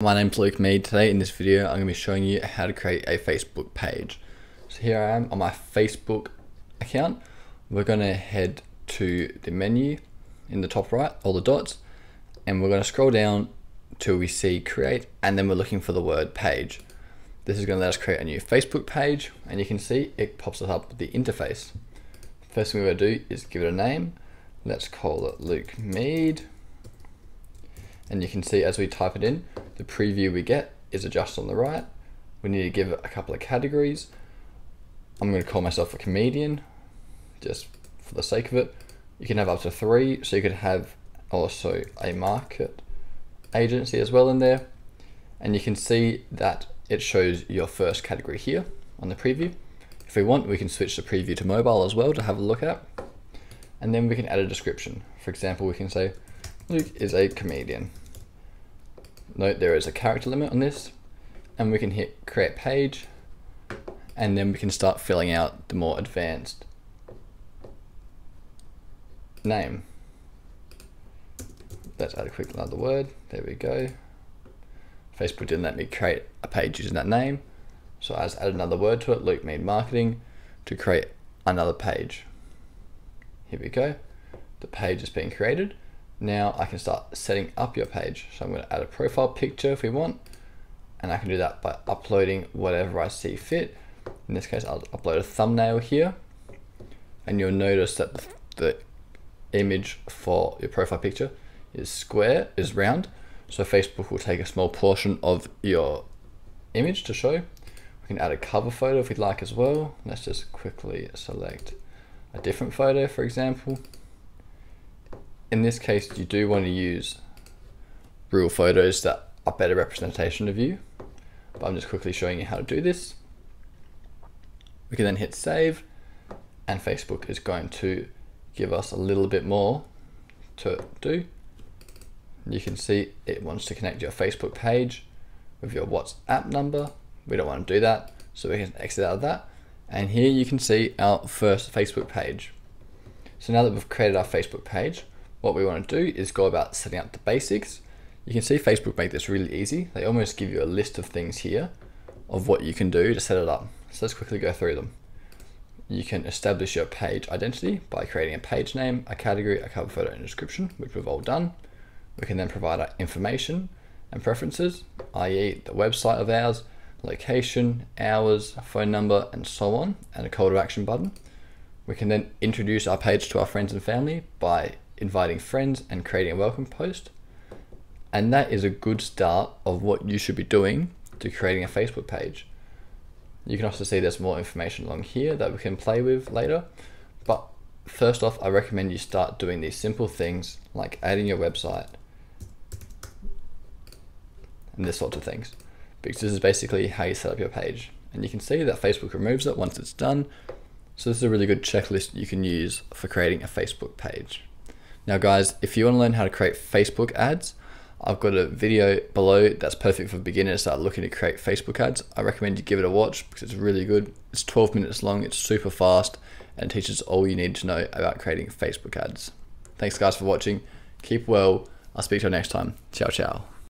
My name's Luke Mead. Today in this video I'm going to be showing you how to create a Facebook page. So here I am on my Facebook account. We're going to head to the menu in the top right, all the dots, and we're going to scroll down till we see create and then we're looking for the word page. This is going to let us create a new Facebook page and you can see it pops us up with the interface. First thing we're going to do is give it a name. Let's call it Luke Mead and you can see as we type it in, the preview we get is just on the right. We need to give it a couple of categories. I'm going to call myself a comedian, just for the sake of it. You can have up to three, so you could have also a market agency as well in there. And you can see that it shows your first category here on the preview. If we want, we can switch the preview to mobile as well to have a look at. And then we can add a description. For example, we can say, Luke is a comedian. Note there is a character limit on this and we can hit create page and then we can start filling out the more advanced name. Let's add a quick another word. There we go. Facebook didn't let me create a page using that name. So I just add another word to it, Luke Mead Marketing, to create another page. Here we go. The page is being created. Now I can start setting up your page. So I'm going to add a profile picture if we want, and I can do that by uploading whatever I see fit. In this case, I'll upload a thumbnail here, and you'll notice that the, image for your profile picture is square, is round. So Facebook will take a small portion of your image to show. We can add a cover photo if we'd like as well. Let's just quickly select a different photo, for example in this case, you do want to use real photos that are better representation of you. But I'm just quickly showing you how to do this. We can then hit save and Facebook is going to give us a little bit more to do. You can see it wants to connect your Facebook page with your WhatsApp number. We don't want to do that, so we can exit out of that. And here you can see our first Facebook page. So now that we've created our Facebook page, what we want to do is go about setting up the basics. You can see Facebook make this really easy. They almost give you a list of things here of what you can do to set it up. So let's quickly go through them. You can establish your page identity by creating a page name, a category, a cover photo, and description, which we've all done. We can then provide our information and preferences, i.e. the website of ours, location, hours, phone number, and so on, and a call to action button. We can then introduce our page to our friends and family by inviting friends and creating a welcome post. And that is a good start of what you should be doing to creating a Facebook page. You can also see there's more information along here that we can play with later. But first off, I recommend you start doing these simple things like adding your website and this sort of things. Because this is basically how you set up your page. And you can see that Facebook removes it once it's done. So this is a really good checklist you can use for creating a Facebook page. Now guys, if you want to learn how to create Facebook ads, I've got a video below that's perfect for beginners that are looking to create Facebook ads. I recommend you give it a watch because it's really good. It's 12 minutes long, it's super fast, and teaches all you need to know about creating Facebook ads. Thanks guys for watching. Keep well. I'll speak to you next time. Ciao, ciao.